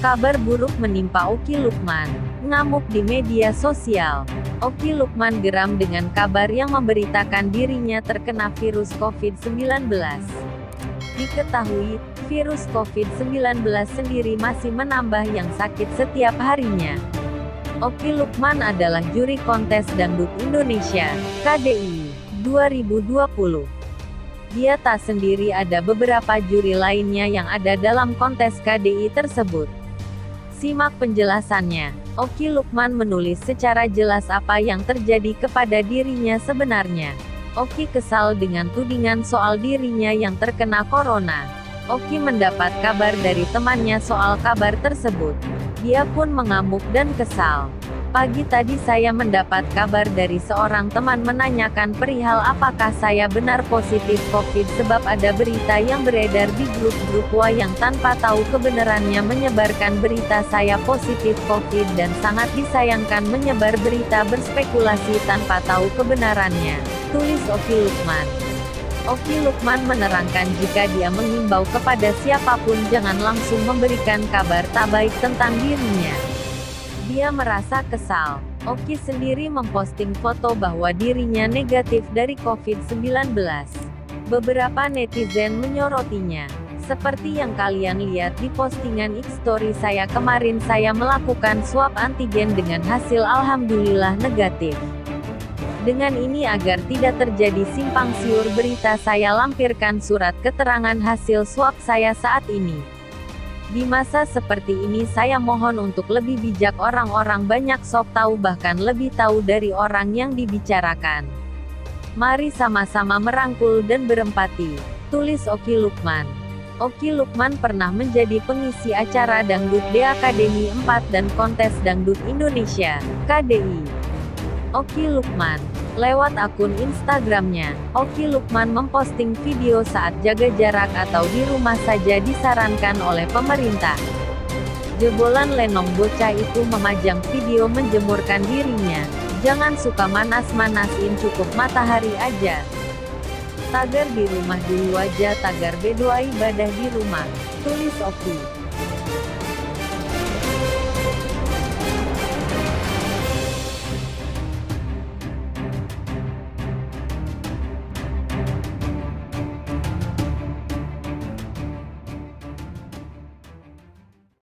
Kabar buruk menimpa Oki Lukman. Ngamuk di media sosial. Oki Lukman geram dengan kabar yang memberitakan dirinya terkena virus COVID-19. Diketahui, virus COVID-19 sendiri masih menambah yang sakit setiap harinya. Oki Lukman adalah juri kontes Dangdut Indonesia, KDI, 2020. Dia tak sendiri ada beberapa juri lainnya yang ada dalam kontes KDI tersebut. Simak penjelasannya. Oki Lukman menulis secara jelas apa yang terjadi kepada dirinya sebenarnya. Oki kesal dengan tudingan soal dirinya yang terkena corona. Oki mendapat kabar dari temannya soal kabar tersebut. Dia pun mengamuk dan kesal. Pagi tadi saya mendapat kabar dari seorang teman menanyakan perihal apakah saya benar positif COVID sebab ada berita yang beredar di grup-grup WA yang tanpa tahu kebenarannya menyebarkan berita saya positif COVID dan sangat disayangkan menyebar berita berspekulasi tanpa tahu kebenarannya. Tulis Oki Lukman. Oki Lukman menerangkan jika dia mengimbau kepada siapa pun jangan langsung memberikan kabar tak baik tentang dirinya. Dia merasa kesal. Oki sendiri memposting foto bahwa dirinya negatif dari COVID-19. Beberapa netizen menyorotinya. Seperti yang kalian lihat di postingan X-Story saya kemarin saya melakukan swab antigen dengan hasil Alhamdulillah negatif. Dengan ini agar tidak terjadi simpang siur berita saya lampirkan surat keterangan hasil swab saya saat ini. Di masa seperti ini saya mohon untuk lebih bijak orang-orang banyak sok tahu bahkan lebih tahu dari orang yang dibicarakan. Mari sama-sama merangkul dan berempati. Tulis Oki Lukman. Oki Lukman pernah menjadi pengisi acara Dangdut D Akademi 4 dan Kontes Dangdut Indonesia, KDI. Oki Lukman Lewat akun Instagramnya, Oki Lukman memposting video saat jaga jarak atau di rumah saja disarankan oleh pemerintah. Jebolan Lenong bocah itu memajang video menjemurkan dirinya. Jangan suka manas-manasin cukup matahari aja. Tagar di rumah dulu aja tagar bedoa ibadah di rumah. Tulis Oki.